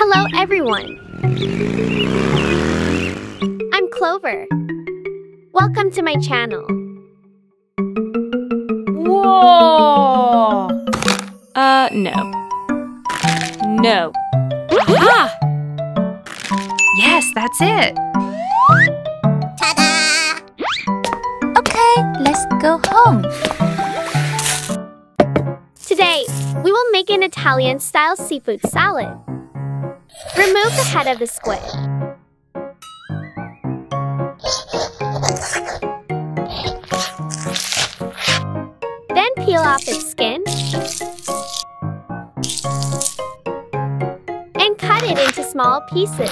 Hello, everyone. I'm Clover. Welcome to my channel. Whoa! Uh, no. No. Ah! Yes, that's it. Ta-da! Okay, let's go home. Today, we will make an Italian style seafood salad. Remove the head of the squid. Then peel off its skin and cut it into small pieces.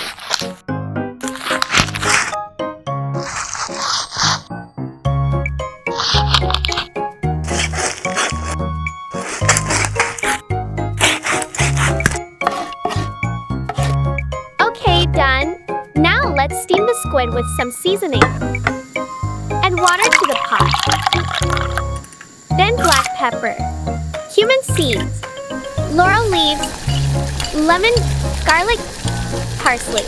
Let's steam the squid with some seasoning. Add water to the pot. Then black pepper, cumin seeds, laurel leaves, lemon, garlic, parsley,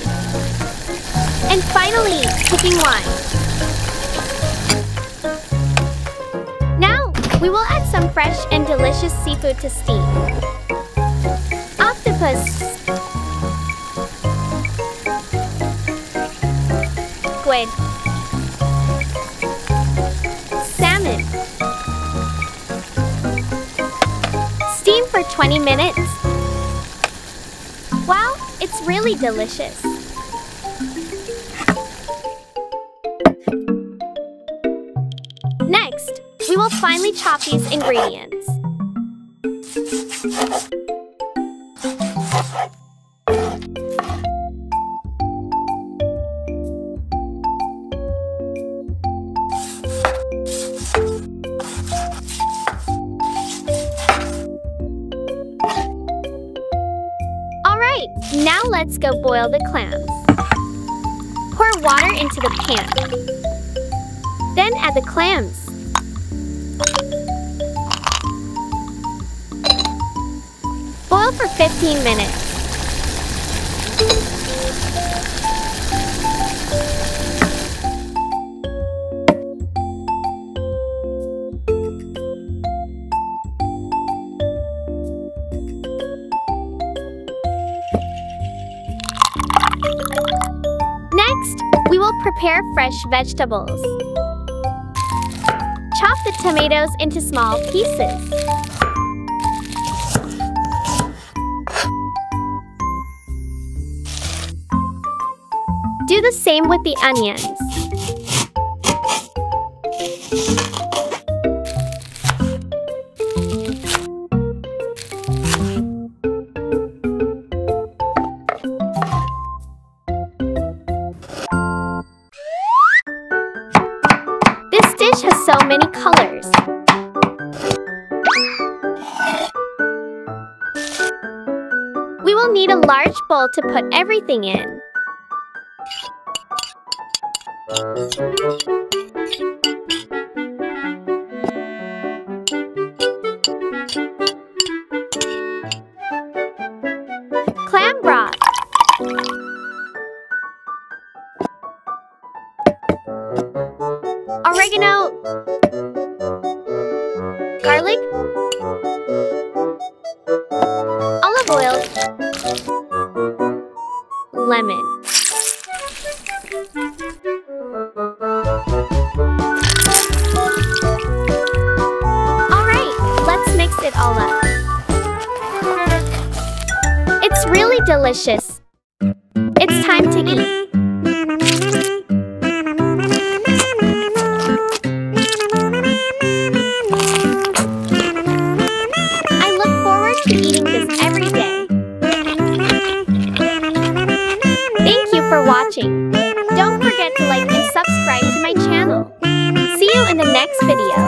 and finally cooking wine. Now we will add some fresh and delicious seafood to steam. For 20 minutes. Wow, it's really delicious. Next, we will finely chop these ingredients. Now let's go boil the clams. Pour water into the pan. Then add the clams. Boil for 15 minutes. Prepare fresh vegetables. Chop the tomatoes into small pieces. Do the same with the onions. Many colors. We will need a large bowl to put everything in. Oregano. Garlic. Olive oil. Lemon. Alright, let's mix it all up. It's really delicious. video.